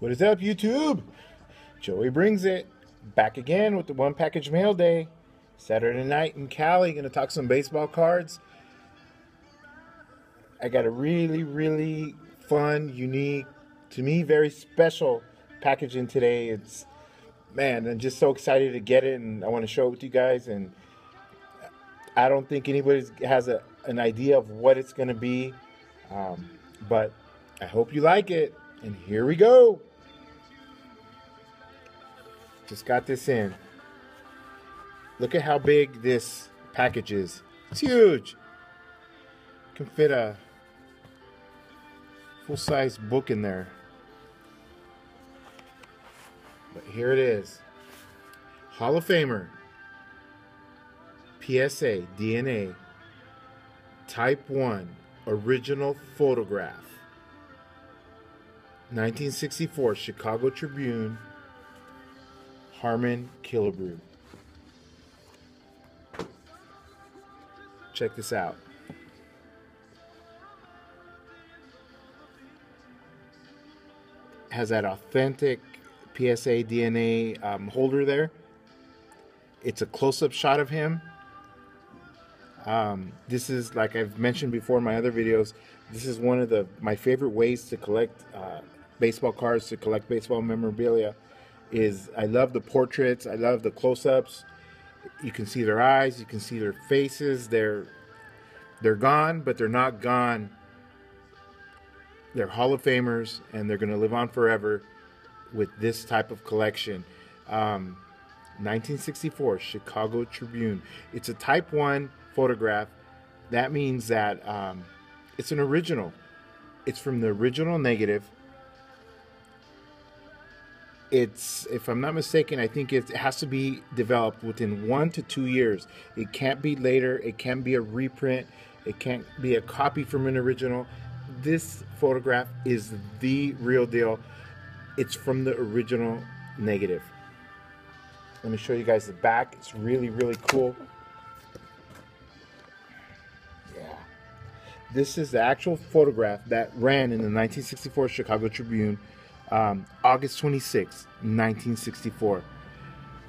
What is up, YouTube? Joey brings it. Back again with the one package mail day. Saturday night in Cali. Gonna talk some baseball cards. I got a really, really fun, unique, to me, very special packaging today. It's man, I'm just so excited to get it, and I want to show it with you guys. And I don't think anybody has a, an idea of what it's to be, um, but I hope you like it. And here we go. Just got this in. Look at how big this package is. It's huge. Can fit a full-size book in there. But here it is. Hall of Famer. PSA DNA. Type 1 original photograph. 1964 Chicago Tribune. Harmon Killebrew. Check this out. Has that authentic PSA DNA um, holder there. It's a close-up shot of him. Um, this is like I've mentioned before in my other videos. This is one of the my favorite ways to collect uh, baseball cards, to collect baseball memorabilia. Is I love the portraits. I love the close-ups. You can see their eyes. You can see their faces. They're they're gone, but they're not gone. They're Hall of Famers, and they're going to live on forever with this type of collection. Um, 1964 Chicago Tribune. It's a Type 1 photograph. That means that um, it's an original. It's from the original negative. It's, if I'm not mistaken, I think it has to be developed within one to two years. It can't be later. It can't be a reprint. It can't be a copy from an original. This photograph is the real deal. It's from the original negative. Let me show you guys the back. It's really, really cool. Yeah. This is the actual photograph that ran in the 1964 Chicago Tribune, um, August 26, 1964.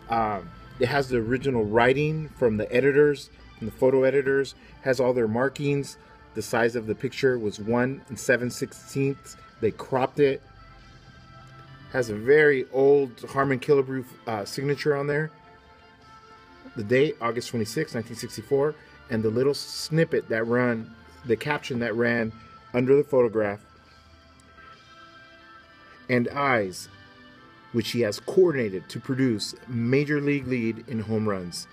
Um, it has the original writing from the editors, from the photo editors, has all their markings. The size of the picture was 1 and 7 16ths. They cropped it has a very old Harmon Killebrew uh, signature on there. The date, August 26, 1964, and the little snippet that ran, the caption that ran under the photograph. And eyes, which he has coordinated to produce major league lead in home runs.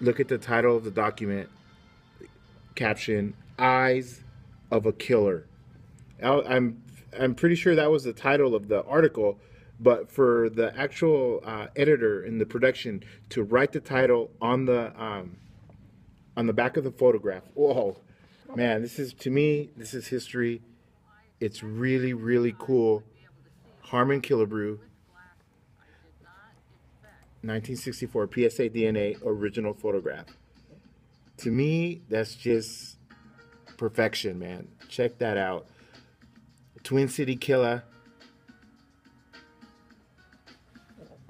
Look at the title of the document. Caption, Eyes of a Killer. I'm I'm pretty sure that was the title of the article, but for the actual uh, editor in the production to write the title on the um, on the back of the photograph. Whoa, man, this is to me, this is history. It's really, really cool. Harmon Killebrew, 1964 PSA DNA original photograph. To me, that's just perfection, man. Check that out. Twin City Killer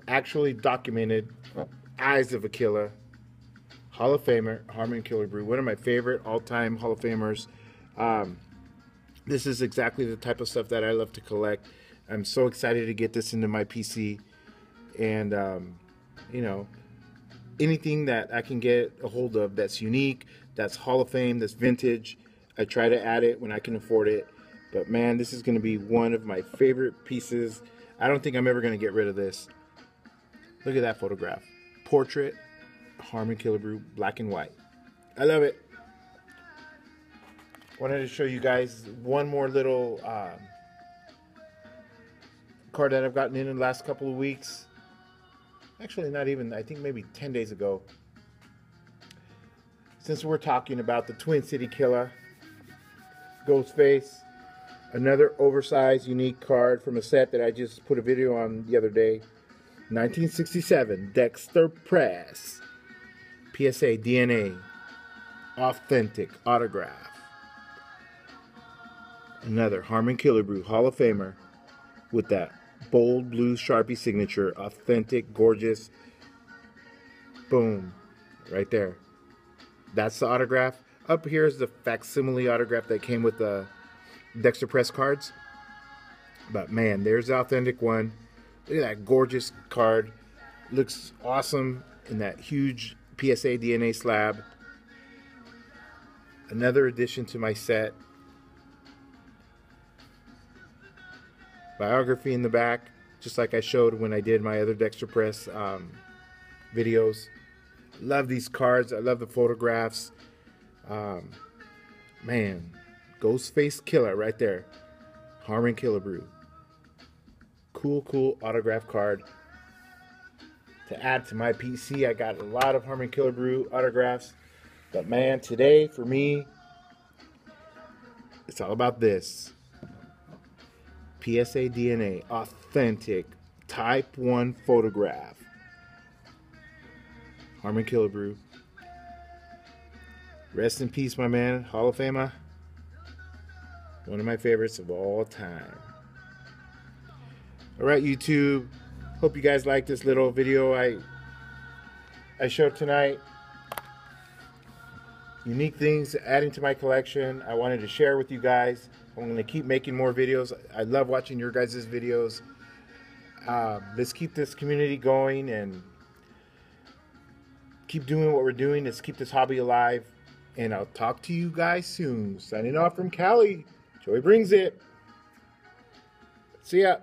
actually documented Eyes of a Killer, Hall of Famer, Harmon Killebrew, one of my favorite all-time Hall of Famers. Um, this is exactly the type of stuff that I love to collect. I'm so excited to get this into my PC, and um, you know, anything that I can get a hold of that's unique, that's Hall of Fame, that's vintage, I try to add it when I can afford it. But man, this is going to be one of my favorite pieces. I don't think I'm ever going to get rid of this. Look at that photograph. Portrait, Harmon Killebrew, black and white. I love it. Wanted to show you guys one more little um, card that I've gotten in, in the last couple of weeks. Actually, not even, I think maybe 10 days ago. Since we're talking about the Twin City Killer, Ghostface, Another oversized, unique card from a set that I just put a video on the other day. 1967, Dexter Press. PSA DNA. Authentic autograph. Another Harmon Killebrew Hall of Famer. with that bold blue Sharpie signature. Authentic, gorgeous. Boom. Right there. That's the autograph. Up here is the facsimile autograph that came with the Dexter Press cards. But man, there's the authentic one. Look at that gorgeous card. Looks awesome in that huge PSA DNA slab. Another addition to my set. Biography in the back, just like I showed when I did my other Dexter Press um, videos. Love these cards. I love the photographs. Um, man, Ghostface Killer right there. Harmon Killebrew. Cool, cool autograph card. To add to my PC, I got a lot of Harmon Killebrew autographs. But man, today for me, it's all about this. PSA DNA, authentic, type 1 photograph. Harmon Killebrew. Rest in peace, my man. Hall of Famer. One of my favorites of all time. All right, YouTube. Hope you guys like this little video I I showed tonight. Unique things adding to my collection. I wanted to share with you guys. I'm going to keep making more videos. I love watching your guys' videos. Uh, let's keep this community going and keep doing what we're doing. Let's keep this hobby alive. And I'll talk to you guys soon. Signing off from Cali. Joey brings it. See ya.